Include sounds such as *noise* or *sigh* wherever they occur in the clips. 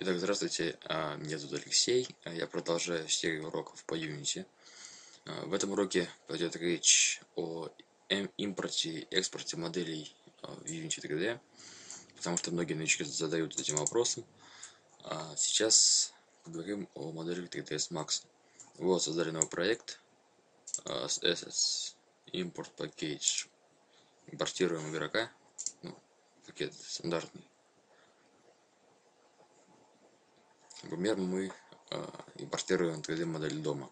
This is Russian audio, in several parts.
Итак, здравствуйте, а, меня зовут Алексей, а я продолжаю серию уроков по Unity. А, в этом уроке пойдет речь о импорте и экспорте моделей в Unity 3D, потому что многие новички задают этим вопросом. Сейчас поговорим о моделях 3ds Max. Вот создали новый проект с SS Import Package. Импортируем игрока, ну, пакет стандартный Например, мы э, импортируем 3D модель дома.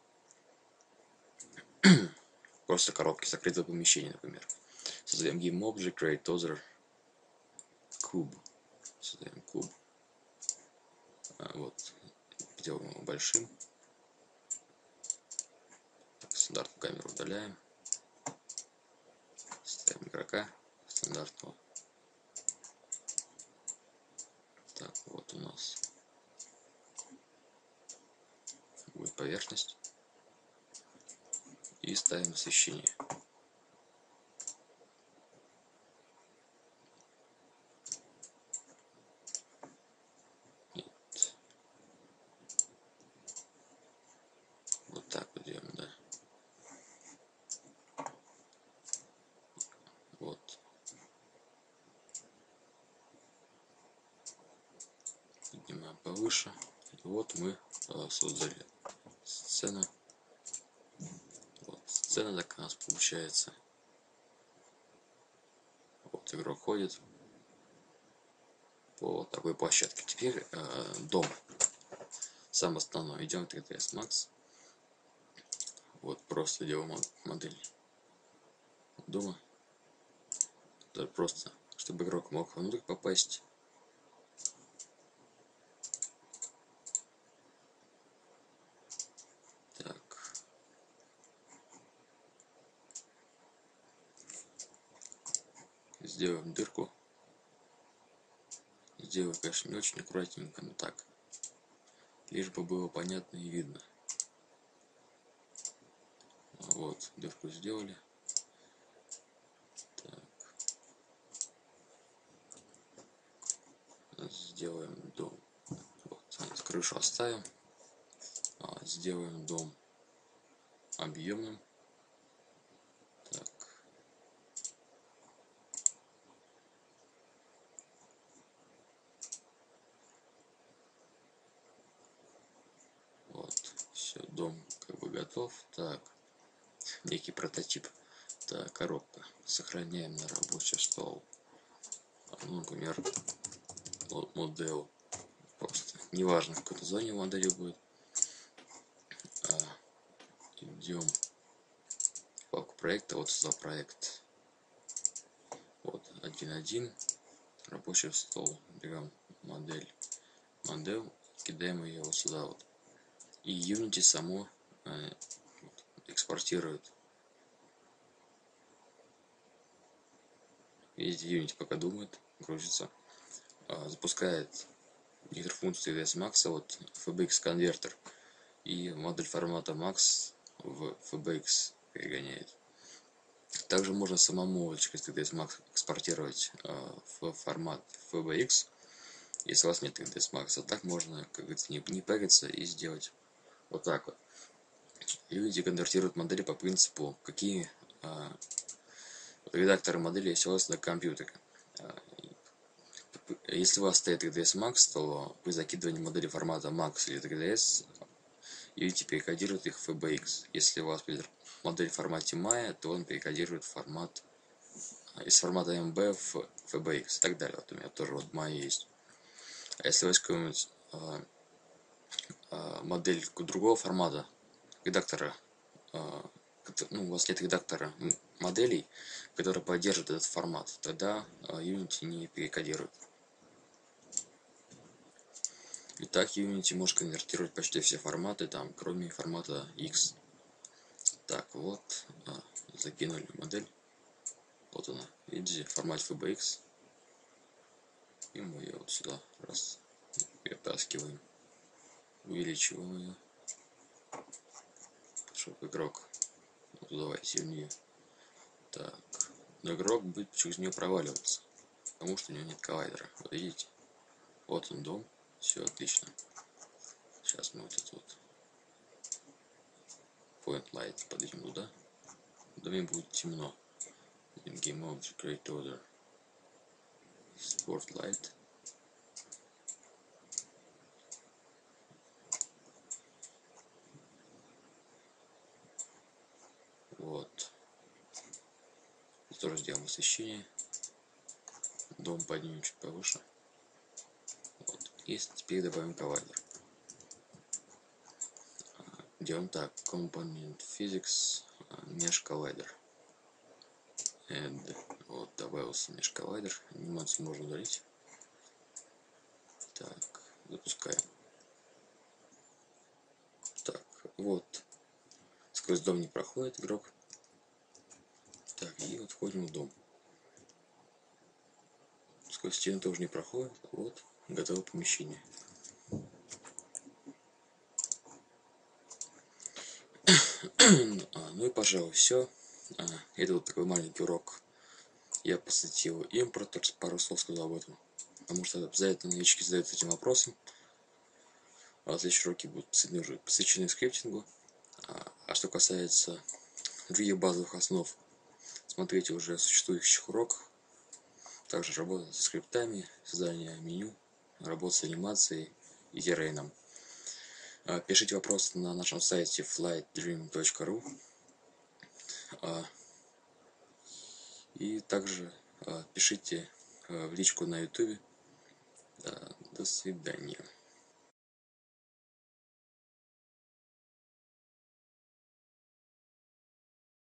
*clears throat* Просто коробки закрытого помещения, например. Создаем Game Object, Create Other, Cube. Создаем куб. А, вот. Делаем его большим. стандартную камеру удаляем. Ставим игрока стандартного. Так, вот у нас будет поверхность и ставим освещение. Вот так делаем да. Вот. Поднимаем повыше. И вот мы э, создали сцена. Вот, сцена так у нас получается. Вот игрок ходит по такой площадке. Теперь э, дом. Сам основной. Идем в 3ds Max. Вот просто делаем модель дома. Просто, чтобы игрок мог внутрь попасть. Сделаем дырку. Сделаю, конечно, не очень аккуратненько, но так. Лишь бы было понятно и видно. Вот, дырку сделали. Так. Сделаем дом. Вот, крышу оставим. А, сделаем дом объемным. Все дом как бы готов. Так некий прототип. Так коробка. Сохраняем на рабочий стол. Ну, например модель просто. Неважно в какой-то зоне модели будет. А, идем в папку проекта. Вот за проект. Вот 1.1 рабочий стол. Берем модель. Модель кидаем ее вот сюда вот и Unity само э, экспортирует. Видите, Unity пока думает, грузится, э, запускает некоторые функции VS Max, вот FBX конвертер и модель формата Max в FBX перегоняет. Также можно самому 3ds Max экспортировать э, в формат FBX, если у вас нет 3ds Max. А так можно, как говорится, не, не париться и сделать вот так вот. Люди конвертируют модели по принципу, какие а, редакторы модели есть у вас на компьютере. А, если у вас стоит 3ds Max, то при закидывании модели формата Max или 3ds Unity перекодирует их в FBX. Если у вас модель в формате Maya, то он перекодирует формат из формата MB в FBX и так далее. Вот у меня тоже вот Maya есть. А если у вас какой-нибудь а, а, модель другого формата редактора а, ну, у вас нет редактора моделей, который поддержит этот формат, тогда а, Unity не перекодирует. Итак, Unity может конвертировать почти все форматы, там, кроме формата X. Так, вот, закинули модель. Вот она, видите, в формате FBX. И мы ее вот сюда раз перетаскиваем увеличиваем ее чтобы игрок ну, давайте в нее так но игрок будет через нее проваливаться потому что у него нет коллайдера вот видите вот он дом Все отлично. Сейчас мы вот этот вот Point Light подведем туда. В доме будет темно. Game Mode, Great Order. Sport Light. Вот. Тоже сделаем освещение. Дом поднимем чуть повыше. Вот. И теперь добавим коллайдер. Делаем так. Component Physics Mesh Collider. And вот добавился Mesh Collider. Анимацию можно удалить. Так, запускаем. Так, вот. Сквозь дом не проходит игрок. Так, и вот входим в дом. Сквозь стены тоже не проходит. Вот, готово помещение. А, ну и пожалуй все. А, это вот такой маленький урок. Я посвятил импортер, пару слов сказал об этом. Потому что обязательно новички задают этим вопросом. А следующие уроки будут посвящены скриптингу. А, а что касается других базовых основ, смотрите уже существующих уроках. Также работа со скриптами, создание меню, работа с анимацией и террейном. А, пишите вопросы на нашем сайте flightdream.ru а, и также пишите в личку на ютубе. До свидания.